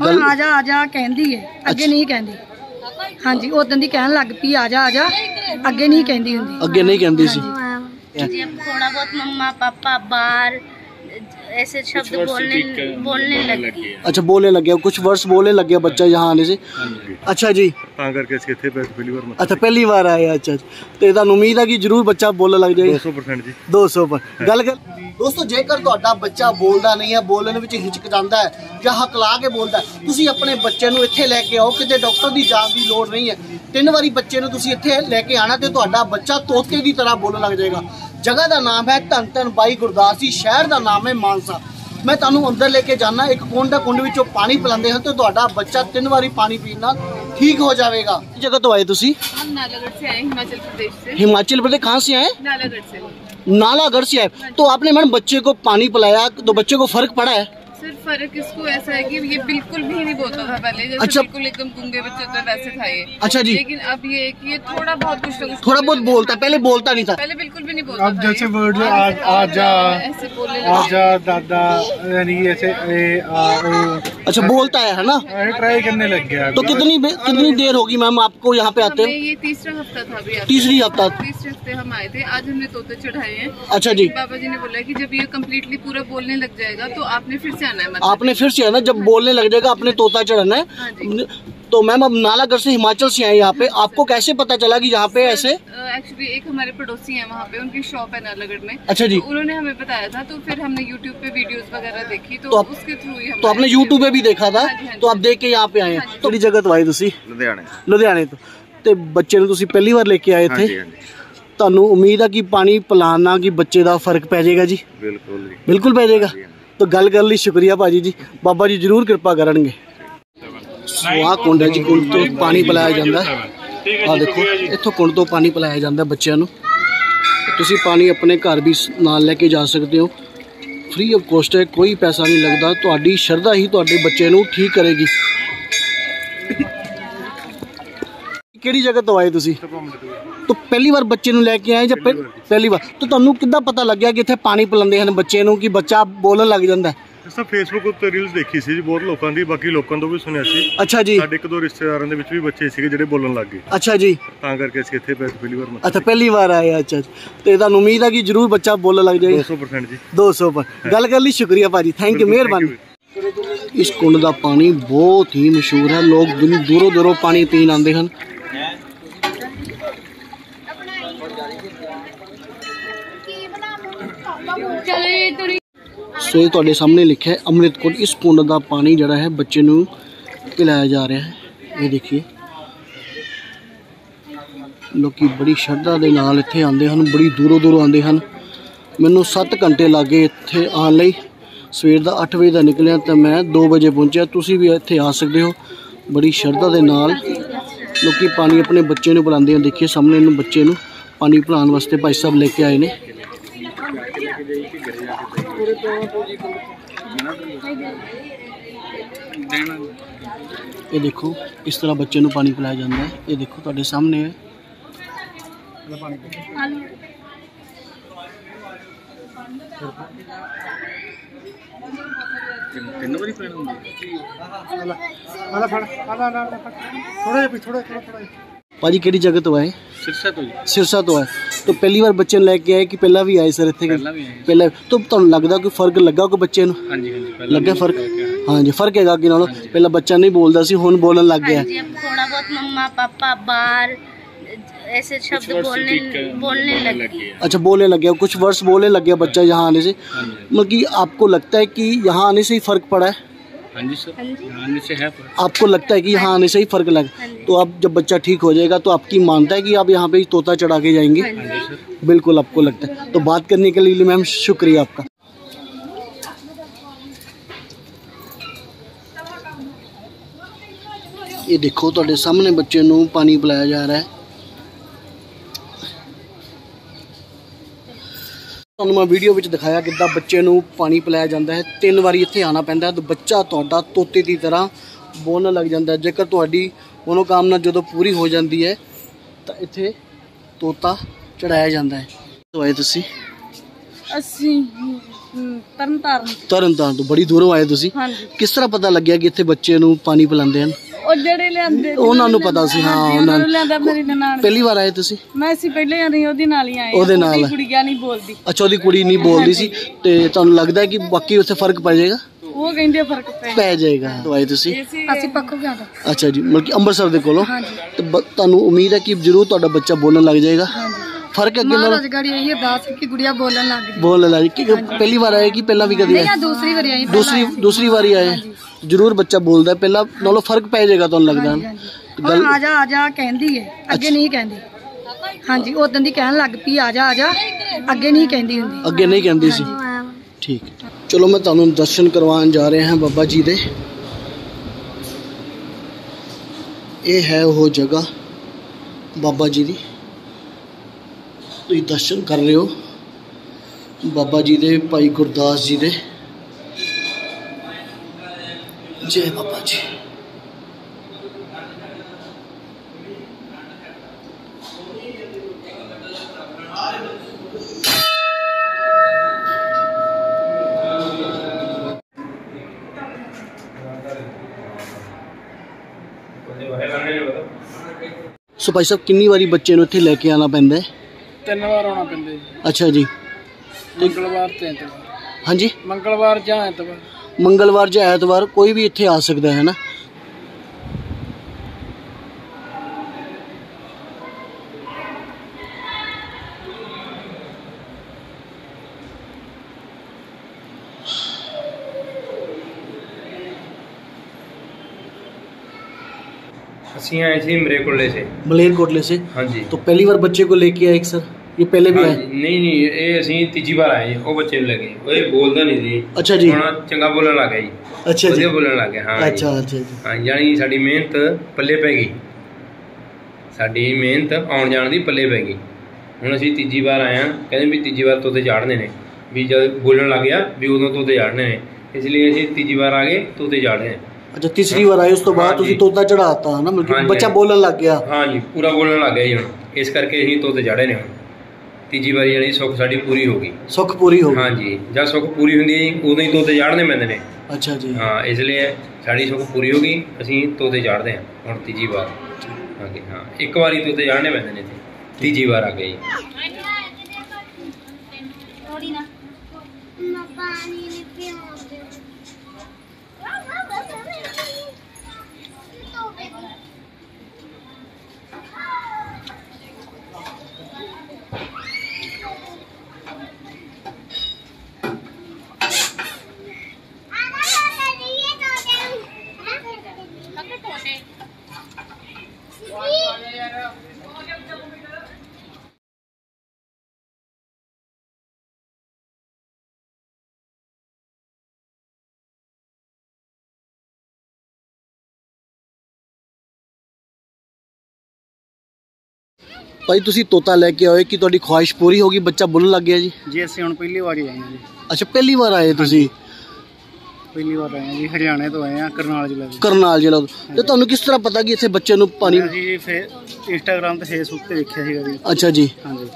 ਹੁਣ ਆ ਜਾ ਆ ਜਾ ਕਹਿੰਦੀ ਹੈ ਅੱਗੇ ਨਹੀਂ ਕਹਿੰਦੀ। ਹਾਂਜੀ ਉਦੋਂ ਦੀ ਕਹਿਣ ਲੱਗ ਪਈ ਆ ਜਾ ਆ ਜਾ। ਅੱਗੇ ਨਹੀਂ ਕਹਿੰਦੀ ਹੁੰਦੀ। ਅੱਗੇ ਨਹੀਂ ਕਹਿੰਦੀ ਸੀ। ਥੋੜਾ ਬਹੁਤ ਮੰਮਾ ਪਾਪਾ ਬਾਹਰ ऐसे शब्द बोलने बोलने लगी अच्छा बोलने लग गया कुछ वर्ड्स बोलने लग गया बच्चा यहाँ आने से अच्छा जी ਤਾਂ ਕਰਕੇ ਅਸੀਂ ਇੱਥੇ ਬੈਠ ਪਹਿਲੀ ਵਾਰ अच्छा पहली बार आए अच्छा ਤੇ ਤੁਹਾਨੂੰ ਉਮੀਦ ਹੈ ਕਿ ਜਰੂਰ ਬੱਚਾ ਬੋਲਣ ਲੱਗ ਜਾਏਗਾ 200% ਜੀ 200 ਪਰ ਗੱਲ ਕਰ ਦੋਸਤੋ ਜੇਕਰ ਤੁਹਾਡਾ ਬੱਚਾ ਬੋਲਦਾ ਨਹੀਂ ਹੈ ਬੋਲਣ ਵਿੱਚ ਹਿਚਕਚਾਉਂਦਾ ਹੈ ਜਾਂ ਹਕਲਾ ਕੇ ਬੋਲਦਾ ਹੈ, ਤੁਸੀਂ ਆਪਣੇ ਬੱਚੇ ਨੂੰ ਇੱਥੇ ਲੈ ਕੇ ਆਓ ਕਿਤੇ ਡਾਕਟਰ ਦੀ ਜਾਣ ਦੀ ਲੋੜ ਨਹੀਂ ਹੈ ਤਿੰਨ ਵਾਰੀ ਬੱਚੇ ਨੂੰ ਤੁਸੀਂ ਇੱਥੇ ਲੈ ਕੇ ਆਣਾ ਤੇ ਤੁਹਾਡਾ ਬੱਚਾ ਤੋਤੇ ਦੀ ਤਰ੍ਹਾਂ ਬੋਲਣ ਲੱਗ ਜਾਏਗਾ ਜਗ੍ਹਾ ਦਾ ਨਾਮ ਹੈ ਧੰਨ ਧੰਨ ਬਾਈ ਗੁਰਦਾਸ ਜੀ ਸ਼ਹਿਰ ਦਾ ਨਾਮ ਹੈ ਮਾਨਸਾ ਮੈਂ ਤੁਹਾਨੂੰ ਅੰਦਰ ਲੈ ਕੇ ਜਾਣਾ ਇੱਕ ਕੁੰਡ ਦਾ ਕੁੰਡ ਵਿੱਚੋਂ ਪਾਣੀ ਪਿਲਾਉਂਦੇ ਹਨ ਤੇ ਤੁਹਾਡਾ ਬੱਚਾ ਤਿੰਨ ਵਾਰੀ ਪਾਣੀ ਪੀਣ ਨਾਲ ਠੀਕ ਹੋ ਜਾਵੇਗਾ ਜਗ੍ਹਾ ਤੋਂ ਆਏ ਤੁਸੀਂ हम नालागढ़ से आए हिमाचल प्रदेश से हिमाचल प्रदेश कहाँ से आए नालागढ़ से नालागढ़ से आए तो आपने मैडम बच्चे को पानी पिलाया तो बच्चे को फर्क पड़ा है सर फ़र्क इसको ऐसा है कि ये बिल्कुल भी नहीं बोलता था पहले जैसे अच्छा। बिल्कुल एकदम गूँगे बच्चे हैं वैसे था ये। अच्छा जी। लेकिन अब ये कि ये थोड़ा बहुत कुछ ना थोड़ा बहुत बोलता पहले बोलता नहीं था। पहले बिल्कुल भी नहीं बोलता अब जैसे अब आज- आज जा- ऐसे बोलने लगा। आजा दादा यानी ऐसे अच्छा बोलता है है ना? ट्राई करने लग गया तो कितनी कितनी देर होगी मैम आपको यहाँ पे आते हैं ये तीसरा हफ़्ता था अभी तीसरी हफ़्ता। तीसरे हफ़्ते हम आए थे आज हमने तोते चढ़ाए हैं। अच्छा जी। बाबा जी ने बोला कि जब ये कम्प्लीटली पूरा बोलने लग जाएगा तो आपने फिर से आना है मतलब आपने फिर से है ना जब बोलने लग जाएगा अपने तोता चढ़ना हाँ है तो मैम अब नालागढ़ से हिमाचल से आए यहाँ पे आपको कैसे पता चला कि यहाँ पे ऐसे एक्चुअली एक हमारे पड़ोसी हैं वहाँ पे उनकी शॉप है नालागढ़ में अच्छा जी तो उन्होंने हमें बताया था तो फिर हमने यूट्यूब पे वीडियोस वगैरह देखी तो, तो आप- उसके थ्रू ही हम तो आपने आए। यूट्यूब पे भी देखा था हाँ जी, हाँ जी। तो आप देख के यहाँ पे आए हैं हाँ जी। ਕਿਹੜੀ ਜਗ੍ਹਾ ਤੋਂ ਆਏ ਤੁਸੀਂ ਲੁਧਿਆਣੇ ਲੁਧਿਆਣੇ ਤੋਂ ਤੇ ਬੱਚੇ ਨੂੰ ਤੁਸੀਂ ਪਹਿਲੀ ਵਾਰ ਲੈ ਕੇ ਆਏ ਇੱਥੇ ਹਾਂਜੀ ਹਾਂਜੀ ਤੁਹਾਨੂੰ ਉਮੀਦ ਆ ਕਿ ਪਾਣੀ ਪਿਲਾਉਣ ਨਾਲ ਕਿ ਬੱਚੇ ਦਾ ਫਰਕ ਪੈ ਜਾਏਗਾ ਜੀ ਬਿਲਕੁਲ ਜੀ ਬਿਲਕੁਲ ਪੈ ਜਾਏਗਾ ਤਾਂ ਗੱਲ ਕਰਨ ਲਈ ਸ਼ੁਕਰੀਆ ਭਾਜੀ ਜੀ। ਬਾਬਾ ਜੀ ਜ਼ਰੂਰ ਕਿਰਪਾ ਕਰਨਗੇ। ਸੋ ਆਹ ਕੁੰਡ ਹੈ ਜੀ, ਕੁੰਡ ਤੋਂ ਪਾਣੀ ਪਿਲਾਇਆ ਜਾਂਦਾ ਆ ਦੇਖੋ, ਇੱਥੋਂ ਕੁੰਡ ਤੋਂ ਪਾਣੀ ਪਿਲਾਇਆ ਜਾਂਦਾ ਬੱਚਿਆਂ ਨੂੰ। ਤੁਸੀਂ ਪਾਣੀ ਆਪਣੇ ਘਰ ਵੀ ਨਾਲ ਲੈ ਕੇ ਜਾ ਸਕਦੇ ਹੋ। ਫ੍ਰੀ ਆਫ ਕੋਸਟ ਹੈ, ਕੋਈ ਪੈਸਾ ਨਹੀਂ ਲੱਗਦਾ। ਤੁਹਾਡੀ ਸ਼ਰਧਾ ਹੀ ਤੁਹਾਡੇ ਬੱਚੇ ਨੂੰ ਠੀਕ ਕਰੇਗੀ। ਕਿਹੜੀ ਜਗ੍ਹਾ ਤੋਂ ਆਏ ਤੁਸੀਂ? ਤਾਂ ਪਹਿਲੀ ਵਾਰ ਬੱਚੇ ਨੂੰ ਲੈ ਕੇ ਆਏ ਜਾਂ ਪਹਿ- ਪਹਿਲੀ ਵਾਰ? ਤਾਂ ਤੁਹਾਨੂੰ ਕਿੱਦਾਂ ਪਤਾ ਲੱਗਿਆ ਕਿ ਇੱਥੇ ਪਾਣੀ ਪਿਲਾਉਂਦੇ ਹਨ ਬੱਚੇ ਨੂੰ ਕਿ ਬੱਚਾ ਬੋਲਣ ਲੱਗ ਜਾਂਦਾ ਹੈ? ਇਸ ਤਾਂ ਫੇਸਬੁੱਕ ਉੱਤੇ ਰੀਲਸ ਦੇਖੀ ਸੀ ਜੀ ਬਹੁਤ ਲੋਕਾਂ ਦੀ ਬਾਕੀ ਲੋਕਾਂ ਤੋਂ ਵੀ ਸੁਣਿਆ ਸੀ। ਅੱਛਾ ਜੀ। ਸਾਡੇ ਇੱਕ ਦੋ ਰਿਸ਼ਤੇਦਾਰਾਂ ਦੇ ਵਿੱਚ ਵੀ ਬੱਚੇ ਸੀਗੇ ਜਿਹੜੇ ਬੋਲਣ ਲੱਗ ਗਏ। ਅੱਛਾ ਜੀ। ਤਾਂ ਕਰਕੇ ਅਸੀਂ ਇੱਥੇ ਪਹਿਲੀ ਵਾਰ ਅੱਛਾ ਪਹਿਲੀ ਵਾਰ ਆਏ ਅੱਛਾ ਅੱਛਾ। ਤੇ ਤੁਹਾਨੂੰ ਉਮੀਦ ਹੈ ਕਿ ਜਰੂਰ ਬੱਚਾ ਬੋਲਣ ਲੱਗ ਜਾਏਗਾ। 200% ਜੀ। 200 ਪਰ ਗੱਲ ਕਰਨ ਲਈ ਸ਼ੁਕਰੀਆ ਭਾਜੀ ਥੈਂਕ ਯੂ ਮਿਹਰਬਾਨੀ। ਇਸ ਕੁੰਡ ਦਾ ਪਾਣੀ ਬਹੁਤ ਹੀ ਮਸ਼ਹੂਰ ਹੈ। ਲੋਕ ਦੂਰ- ਦੂਰੋਂ ਦੂਰੋਂ ਪਾਣੀ ਪੀਣ ਆਉਂਦੇ ਹਨ। ਸੋ ਇਹ ਤੁਹਾਡੇ ਸਾਹਮਣੇ ਲਿਖਿਆ ਹੈ ਅੰਮ੍ਰਿਤ ਕੁੰਡ ਇਸ ਕੁੰਡ ਦਾ ਪਾਣੀ ਜਿਹੜਾ ਹੈ ਬੱਚੇ ਨੂੰ ਪਿਲਾਇਆ ਜਾ ਰਿਹਾ ਹੈ। ਇਹ ਦੇਖੀਏ। ਲੋਕੀ ਬੜੀ ਸ਼ਰਧਾ ਦੇ ਨਾਲ ਇੱਥੇ ਆਉਂਦੇ ਹਨ, ਬੜੀ ਦੂਰੋਂ ਦੂਰੋਂ ਆਉਂਦੇ ਹਨ। ਮੈਨੂੰ 7 ਘੰਟੇ ਲੱਗੇ ਇੱਥੇ ਆਉਣ ਲਈ। ਸਵੇਰ ਦਾ 8 ਵਜੇ ਦਾ ਨਿਕਲਿਆ ਤਾਂ ਮੈਂ 2 ਵਜੇ ਪਹੁੰਚਿਆ। ਤੁਸੀਂ ਵੀ ਇੱਥੇ ਆ ਸਕਦੇ ਹੋ। ਬੜੀ ਸ਼ਰਧਾ ਦੇ ਨਾਲ ਲੋਕੀ ਪਾਣੀ ਆਪਣੇ ਬੱਚੇ ਨੂੰ ਪਿਲਾਉਂਦੇ ਹਨ ਦੇਖੀਏ ਸਾਹਮਣੇ ਨੂੰ ਬੱਚੇ ਨੂੰ ਪਾਣੀ ਪਿਲਾਉਣ ਵਾਸਤੇ ਭਾਈ ਸਾਹਿਬ ਲੈ ਕੇ ਆਏ ਨੇ। ਇਹ ਦੇਖੋ ਇਸ ਤਰ੍ਹਾਂ ਬੱਚੇ ਨੂੰ ਪਾਣੀ ਪਿਲਾਇਆ ਜਾਂਦਾ ਹੈ ਇਹ ਦੇਖੋ ਤੁਹਾਡੇ ਸਾਹਮਣੇ ਹੈ ਭਾਜੀ ਕਿਹੜੀ ਜਗ੍ਹਾ ਤੋਂ ਆਏ ਸਿਰਸਾ ਤੋਂ ਜੀ ਸਿਰਸਾ ਤੋਂ ਆਏ ਤਾਂ ਪਹਿਲੀ ਵਾਰ ਬੱਚੇ ਨੂੰ ਲੈ ਕੇ ਆਏ ਕਿ ਪਹਿਲਾਂ ਵੀ ਆਏ ਸਰ ਇੱਥੇ ਪਹਿਲਾਂ ਵੀ ਆਏ ਪਹਿਲਾਂ ਤਾਂ ਤੁਹਾਨੂੰ ਲੱਗਦਾ ਕੋਈ ਫਰਕ ਲੱਗਾ ਕੋਈ ਬੱਚੇ ਨੂੰ ਹਾਂਜੀ ਹਾਂਜੀ ਪਹਿਲਾਂ ਲੱਗਾ ਫਰਕ ਹਾਂਜੀ ਫਰਕ ਹੈਗਾ ਕਿ ਨਾਲੋਂ ਪਹਿਲਾਂ ਬੱਚਾ ਨਹੀਂ ਬੋਲਦਾ ਸੀ ਹੁਣ ਬੋਲਣ ਲੱਗ ਗਿਆ हाँ जी अब थोड़ा बहुत मम्मा पापा बार ऐसे शब्द बोलने बोलने लगी अच्छा बोलने लग गया कुछ वर्ड्स बोलने लग गया बच्चा यहाँ आने से मतलब कि आपको लगता है कि यहाँ आने से ही फर्क पड़ा है हाँ जी सर। हाँ, आने से है आपको लगता है कि यहाँ आने से ही फ़र्क लगा? तो अब जब बच्चा ठीक हो जाएगा तो आपकी मानता है कि आप यहाँ पे तोता चढ़ा के जाएँगे? हाँ बिल्कुल आपको लगता है। तो बात करने के लिए मैम शुक्रिया आपका। ये देखो थोड़े सामने बच्चे पानी पिलाया जा रहा है। ਤੁਹਾਨੂੰ ਮੈਂ ਵੀਡੀਓ ਵਿੱਚ ਦਿਖਾਇਆ ਕਿੱਦਾਂ ਬੱਚੇ ਨੂੰ ਪਾਣੀ ਪਿਲਾਇਆ ਜਾਂਦਾ ਹੈ। ਤਿੰਨ ਵਾਰੀ ਇੱਥੇ ਆਣਾ ਪੈਂਦਾ ਹੈ ਤੇ ਬੱਚਾ ਤੁਹਾਡਾ ਤੋਤੇ ਦੀ ਤਰ੍ਹਾਂ ਬੋਲਣ ਲੱਗ ਜਾਂਦਾ ਹੈ। ਜੇਕਰ ਤੁਹਾਡੀ ਮਨੋਕਾਮਨਾ ਜਦੋਂ ਪੂਰੀ ਹੋ ਜਾਂਦੀ ਹੈ ਤਾਂ ਇੱਥੇ ਤੋਤਾ ਚੜਾਇਆ ਜਾਂਦਾ ਹੈ। ਤੋਂ ਆਏ ਤੁਸੀਂ? ਅਸੀਂ ਤਰਨ ਤਾਰਨ ਤਰਨ ਤਾਰਨ ਤੋਂ ਬੜੀ ਦੂਰੋਂ ਆਏ ਤੁਸੀਂ। ਹਾਂਜੀ। ਕਿਸ ਤਰ੍ਹਾਂ ਪਤਾ ਲੱਗਿਆ ਕਿ ਇੱਥੇ ਬੱਚੇ ਨੂੰ ਪਾਣੀ ਪਿਲਾਉਂਦੇ ਹਨ? ਉਹ ਜਿਹੜੇ ਲਿਆਂਦੇ ਉਹਨਾਂ ਨੂੰ ਪਤਾ ਸੀ ਹਾਂ ਉਹਨਾਂ ਨੂੰ। ਲਿਆਂਦਾ ਮੇਰੀ ਨਨਾਣ। ਪਹਿਲੀ ਵਾਰ ਆਏ ਤੁਸੀਂ? ਮੈਂ ਅਸੀਂ ਪਹਿਲੇ ਆ ਰਹੀ ਉਹਦੇ ਨਾਲ ਹੀ ਆਏ ਉਹਦੇ ਨਾਲ। ਉਹਦੀ ਕੁੜੀਆਂ ਨਹੀਂ ਬੋਲਦੀ। ਅੱਛਾ ਉਹਦੀ ਕੁੜੀ ਨਹੀਂ ਬੋਲਦੀ ਸੀ ਤੇ ਤੁਹਾਨੂੰ ਲੱਗਦਾ ਹੈ ਕਿ ਬਾਕੀ ਉੱਥੇ ਫ਼ਰਕ ਪੈ ਜਾਏਗਾ? ਉਹ ਕਹਿੰਦੇ ਫ਼ਰਕ ਪੈ ਪੈ ਜਾਏਗਾ। ਦਵਾਈ ਤੁਸੀਂ। ਅਸੀਂ ਪੱਕੋ ਗਿਆ ਤਾਂ ਅੱਛਾ ਜੀ ਮਤਲਬ ਕਿ ਅੰਮ੍ਰਿਤਸਰ ਦੇ ਕੋਲੋਂ। ਤੇ ਬ- ਤੁਹਾਨੂੰ ਉਮੀਦ ਹੈ ਕਿ ਜ਼ਰੂਰ ਤੁਹਾਡਾ ਬੱਚਾ ਬੋਲਣ ਲੱਗ ਜਾਏਗਾ? ਹਾਂਜੀ। ਫ਼ਰਕ ਅੱਗੇ ਨਾਲ ਮਹਾਰਾਜ ਗਾੜੀ ਇਹ ਅਰਦਾਸ ਕਿ ਗੁੜੀਆ ਬੋਲਣ ਲੱਗ ਗਈ ਬੋਲਣ ਲੱਗ ਕਿ ਪਹਿਲੀ ਵਾਰ ਆਏ ਕਿ ਪਹਿਲਾਂ ਵੀ ਕਦੀ ਆਏ ਨਹੀਂ ਆ ਦੂਸਰੀ ਵਾਰੀ ਆਈ ਦੂਸਰੀ ਦੂਸਰੀ ਵਾਰੀ ਆਏ। ਜ਼ਰੂਰ ਬੱਚਾ ਬੋਲਦਾ ਪਹਿਲਾਂ ਨਾਲੋਂ ਫ਼ਰਕ ਪੈ ਜਾਏਗਾ ਤੁਹਾਨੂੰ ਲੱਗਦਾ ਹੈ ਗੱਲ ਆ ਜਾ ਆ ਜਾ ਕਹਿੰਦੀ ਹੈ ਅੱਗੇ ਨਹੀਂ ਕਹਿੰਦੀ। ਹਾਂਜੀ ਉਦੋਂ ਦੀ ਕਹਿਣ ਲੱਗ ਪਈ ਆ ਜਾ ਆ ਜਾ ਅੱਗੇ ਨਹੀਂ ਕਹਿੰਦੀ ਹੁੰਦੀ। ਅੱਗੇ ਨਹੀਂ ਕਹਿੰਦੀ ਸੀ। ਠੀਕ। ਹੈ। ਚਲੋ ਮੈਂ ਤੁਹਾਨੂੰ ਦਰਸ਼ਨ ਕਰਵਾਉਣ ਜਾ ਰਹੇ ਹਾਂ ਬਾਬਾ ਜੀ ਦੇ। ਇਹ ਹੈ ਉਹ ਜਗ੍ਹਾ ਬਾਬਾ ਜੀ ਦੀ। ਤੁਸੀਂ ਦਰਸ਼ਨ ਕਰ ਰਹੇ ਹੋ ਬਾਬਾ ਜੀ ਦੇ ਭਾਈ ਗੁਰਦਾਸ ਜੀ ਦੇ। ਜੈ ਬਾਬਾ ਜੀ ਸੋ ਭਾਈ ਸਾਹਿਬ ਕਿੰਨੀ ਵਾਰੀ ਬੱਚੇ ਨੂੰ ਇੱਥੇ ਲੈ ਕੇ ਆਣਾ ਪੈਂਦਾ ਹੈ ਤਿੰਨ ਵਾਰ ਆਉਣਾ ਪੈਂਦਾ ਜੀ ਅੱਛਾ ਜੀ ਮੰਗਲਵਾਰ ਤੇ ਐਤਵਾਰ ਹਾਂਜੀ ਮੰਗਲਵਾਰ ਜਾਂ ਐਤਵਾਰ ਮੰਗਲਵਾਰ ਜਾਂ ਐਤਵਾਰ ਕੋਈ ਵੀ ਇੱਥੇ ਆ ਸਕਦਾ ਹੈ ਨਾ ਅਸੀਂ आए थे मरेकुल्ले से मलेरकोटले से हाँ जी तो पहली बार बच्चे को लेके आए सर ਇਹ ਪਹਿਲੇ ਵੀ ਆਏ? ਨਹੀਂ ਨਹੀਂ ਇਹ ਅਸੀਂ ਤੀਜੀ ਵਾਰ ਆਏ ਉਹ ਬੱਚੇ ਨੂੰ ਲੱਗੇ ਉਹ ਬੋਲਦਾ ਨਹੀਂ ਸੀ। ਅੱਛਾ ਜੀ। ਹੁਣ ਚੰਗਾ ਬੋਲਣ ਲੱਗ ਗਿਆ ਅੱਛਾ ਜੀ। ਬੋਲਣ ਲੱਗ ਗਿਆ ਹਾਂ ਅੱਛਾ ਅੱਛਾ ਹਾਂ ਯਾਨੀ ਸਾਡੀ ਮਿਹਨਤ ਪੱਲੇ ਪੈ ਗਈ। ਸਾਡੀ ਮਿਹਨਤ ਆਉਣ ਜਾਣ ਦੀ ਪੱਲੇ ਪੈ ਗਈ। ਹੁਣ ਅਸੀਂ ਤੀਜੀ ਵਾਰ ਆਇਆ ਕਹਿੰਦੇ ਵੀ ਤੀਜੀ ਵਾਰ ਤੋਤੇ ਝਾੜਨੇ ਨੇ। ਵੀ ਜਦ ਬੋਲਣ ਲੱਗ ਗਿਆ ਵੀ ਉਦੋਂ ਤੋਤੇ ਝਾੜਨੇ ਨੇ। ਇਸ ਲਈ ਅਸੀਂ ਤੀਜੀ ਵਾਰ ਆ ਗਏ ਤੋਤੇ ਝਾੜਨੇ ਨੇ। ਅੱਛਾ ਤੀਸਰੀ ਵਾਰ ਆਏ ਉਸ ਤੋਂ ਬਾਅਦ ਤੁਸੀਂ ਤੋਤਾ ਚੜਾਤਾ ਨਾ ਮਤਲਬ ਬੱਚਾ ਬੋਲਣ ਲੱਗ ਗਿਆ। ਹਾਂ ਜੀ ਪੂਰਾ ਬੋਲਣ ਲੱਗ ਗਿਆ ਜੀ ਇਸ ਕਰਕੇ ਅਸੀਂ ਤੋਤੇ ਝਾੜੇ ਨੇ ਹੁਣ। ਤੀਜੀ ਵਾਰੀ ਜਿਹੜੀ ਸੁੱਖ ਸਾਡੀ ਪੂਰੀ ਹੋ ਗਈ। ਸੁੱਖ ਪੂਰੀ ਹੋ ਗਈ। ਹਾਂਜੀ ਜਦ ਸੁੱਖ ਪੂਰੀ ਹੁੰਦੀ ਹੈ ਜੀ, ਉਦੋਂ ਹੀ ਤੋਤੇ ਚਾੜਨੇ ਪੈਂਦੇ ਨੇ। ਅੱਛਾ ਜੀ। ਹਾਂ ਇਸ ਲਈ ਸਾਡੀ ਸੁੱਖ ਪੂਰੀ ਹੋ ਗਈ ਅਸੀਂ ਤੋਤੇ ਚਾੜਦੇ ਹਾਂ ਹੁਣ ਤੀਜੀ ਵਾਰ। ਹਾਂਜੀ ਹਾਂ ਇੱਕ ਵਾਰੀ ਤੋਤੇ ਚਾੜਨੇ ਪੈਂਦੇ ਨੇ ਇੱਥੇ ਤੀਜੀ ਵਾਰ ਆ ਗਏ ਭਾਈ ਤੁਸੀਂ ਤੋਤਾ ਲੈ ਕੇ ਆਏ ਕਿ ਤੁਹਾਡੀ ਖੁਆਇਸ਼ ਪੂਰੀ ਹੋ ਗਈ? ਬੱਚਾ ਬੋਲਣ ਲੱਗ ਗਿਆ ਜੀ? ਜੀ ਅਸੀਂ ਹੁਣ ਪਹਿਲੀ ਵਾਰ ਹੀ ਆਏ ਹਾਂ ਜੀ। ਅੱਛਾ ਪਹਿਲੀ ਵਾਰ ਆਏ ਤੁਸੀਂ? ਪਹਿਲੀ ਵਾਰ ਆਏ ਹਾਂ ਜੀ ਹਰਿਆਣੇ ਤੋਂ ਆਏ ਹਾਂ ਕਰਨਾਲ ਜ਼ਿਲ੍ਹਾ ਤੋਂ। ਕਰਨਾਲ ਜ਼ਿਲ੍ਹਾ ਤੋਂ। ਤੇ ਤੁਹਾਨੂੰ ਕਿਸ ਤਰ੍ਹਾਂ ਪਤਾ ਕਿ ਇੱਥੇ ਬੱਚੇ ਨੂੰ ਪਾਣੀ ਅਸੀਂ ਜੀ ਫੇ ਇੰਸਟਾਗ੍ਰਾਮ ਤੇ ਫੇਸਬੁੱਕ ਤੇ ਦੇਖਿਆ ਸੀਗਾ ਜੀ। ਅੱਛਾ ਜੀ। ਹਾਂਜੀ।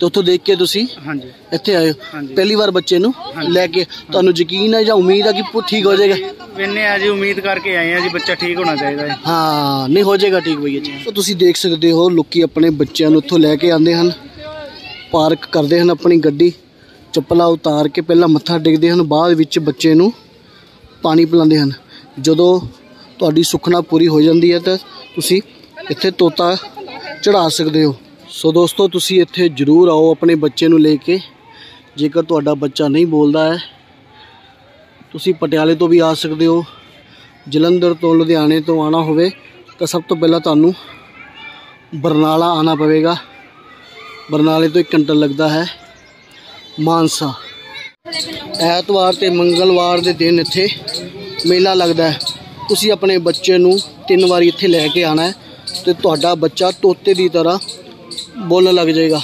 ਤੇ ਉੱਥੋਂ ਦੇਖ ਕੇ ਤੁਸੀਂ ਹਾਂਜੀ। ਇੱਥੇ ਆਏ ਹੋ। ਹਾਂਜੀ। ਪਹਿਲੀ ਵਾਰ ਬੱਚੇ ਨੂੰ ਲੈ ਕੇ। ਤੁਹਾਨੂੰ ਯਕੀਨ ਹੈ ਜਾਂ ਉਮੀਦ ਹੈ ਕਿ ਪੁੱਤ ਠੀਕ ਹੋ ਜਾਏਗਾ? ਮੈਨੇ ਅੱਜ ਉਮੀਦ ਕਰਕੇ ਆਏ ਹਾਂ ਜੀ ਬੱਚਾ ਠੀਕ ਹੋਣਾ ਚਾਹੀਦਾ ਹੈ। ਹਾਂ ਨਹੀਂ ਹੋ ਜਾਏਗਾ ਠੀਕ ਭਈਆ ਜੀ ਤਾਂ ਤੁਸੀਂ ਦੇਖ ਸਕਦੇ ਹੋ ਲੋਕੀ ਆਪਣੇ ਬੱਚਿਆਂ ਨੂੰ ਉੱਥੋਂ ਲੈ ਕੇ ਆਉਂਦੇ ਹਨ। ਪਾਰਕ ਕਰਦੇ ਹਨ ਆਪਣੀ ਗੱਡੀ। ਚੱਪਲਾਂ ਉਤਾਰ ਕੇ ਪਹਿਲਾਂ ਮੱਥਾ ਟੇਕਦੇ ਹਨ। ਬਾਅਦ ਵਿੱਚ ਬੱਚੇ ਨੂੰ ਪਾਣੀ ਪਿਲਾਉਂਦੇ ਹਨ। ਜਦੋਂ ਤੁਹਾਡੀ ਸੁਖਨਾ ਪੂਰੀ ਹੋ ਜਾਂਦੀ ਹੈ ਤਾਂ ਤੁਸੀਂ ਇੱਥੇ ਤੋਤਾ ਚੜਾ ਸਕਦੇ ਹੋ। ਸੋ ਦੋਸਤੋ, ਤੁਸੀਂ ਇੱਥੇ ਜ਼ਰੂਰ ਆਓ ਆਪਣੇ ਬੱਚੇ ਨੂੰ ਲੈ ਕੇ। ਜੇਕਰ ਤੁਹਾਡਾ ਬੱਚਾ ਨਹੀਂ ਬੋਲਦਾ ਹੈ, ਤੁਸੀਂ ਪਟਿਆਲੇ ਤੋਂ ਵੀ ਆ ਸਕਦੇ ਹੋ। ਜਲੰਧਰ ਤੋਂ, ਲੁਧਿਆਣੇ ਤੋਂ ਆਣਾ ਹੋਵੇ, ਤਾਂ ਸਭ ਤੋਂ ਪਹਿਲਾਂ ਤੁਹਾਨੂੰ ਬਰਨਾਲਾ ਆਣਾ ਪਵੇਗਾ। ਬਰਨਾਲੇ ਤੋਂ 1 ਘੰਟਾ ਲੱਗਦਾ ਹੈ। ਮਾਨਸਾ। ਐਤਵਾਰ ਤੇ ਮੰਗਲਵਾਰ ਦੇ ਦਿਨ ਇੱਥੇ ਮੇਲਾ ਲੱਗਦਾ ਹੈ। ਤੁਸੀਂ ਆਪਣੇ ਬੱਚੇ ਨੂੰ ਤਿੰਨ ਵਾਰੀ ਇੱਥੇ ਲੈ ਕੇ ਆਣਾ ਹੈ ਤੇ ਤੁਹਾਡਾ ਬੱਚਾ ਤੋਤੇ ਦੀ ਤਰ੍ਹਾਂ ਬੋਲਣ ਲੱਗ ਜਾਏਗਾ।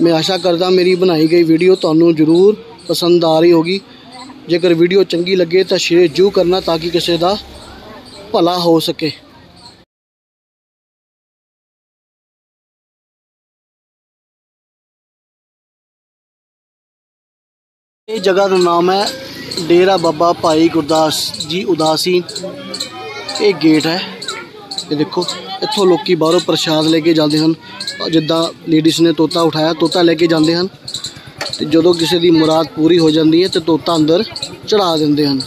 ਮੈਂ ਆਸ਼ਾ ਕਰਦਾ ਮੇਰੀ ਬਣਾਈ ਗਈ ਵੀਡੀਓ ਤੁਹਾਨੂੰ ਜ਼ਰੂਰ ਪਸੰਦ ਆ ਰਹੀ ਹੋਗੀ। ਜੇਕਰ ਵੀਡੀਓ ਚੰਗੀ ਲੱਗੇ ਤਾਂ ਸ਼ੇਅਰ ਜੂ ਕਰਨਾ ਤਾਂ ਕਿ ਕਿਸੇ ਦਾ ਭਲਾ ਹੋ ਸਕੇ। ਇਹ ਜਗ੍ਹਾ ਦਾ ਨਾਮ ਹੈ ਡੇਰਾ ਬਾਬਾ ਭਾਈ ਗੁਰਦਾਸ ਜੀ ਉਦਾਸੀ। ਇਹ ਗੇਟ ਹੈ। ਇਹ ਦੇਖੋ। ਇੱਥੋਂ ਲੋਕੀ ਬਾਹਰੋਂ ਪ੍ਰਸ਼ਾਦ ਲੈ ਕੇ ਜਾਂਦੇ ਹਨ। ਜਿੱਦਾਂ ਲੇਡੀਜ਼ ਨੇ ਤੋਤਾ ਉਠਾਇਆ, ਤੋਤਾ ਲੈ ਕੇ ਜਾਂਦੇ ਹਨ। ਤੇ ਜਦੋਂ ਕਿਸੇ ਦੀ ਮੁਰਾਦ ਪੂਰੀ ਹੋ ਜਾਂਦੀ ਹੈ ਤੇ ਤੋਤਾ ਅੰਦਰ ਚੜਾ ਦਿੰਦੇ ਹਨ।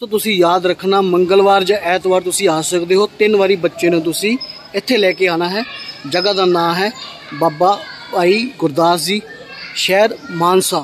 ਸੋ ਤੁਸੀਂ ਯਾਦ ਰੱਖਣਾ, ਮੰਗਲਵਾਰ ਜਾਂ ਐਤਵਾਰ ਤੁਸੀਂ ਆ ਸਕਦੇ ਹੋ। ਤਿੰਨ ਵਾਰੀ ਬੱਚੇ ਨੂੰ ਤੁਸੀਂ ਇੱਥੇ ਲੈ ਕੇ ਆਣਾ ਹੈ। ਜਗ੍ਹਾ ਦਾ ਨਾਮ ਹੈ ਬਾਬਾ ਭਾਈ ਗੁਰਦਾਸ ਜੀ, ਸ਼ਹਿਰ ਮਾਨਸਾ।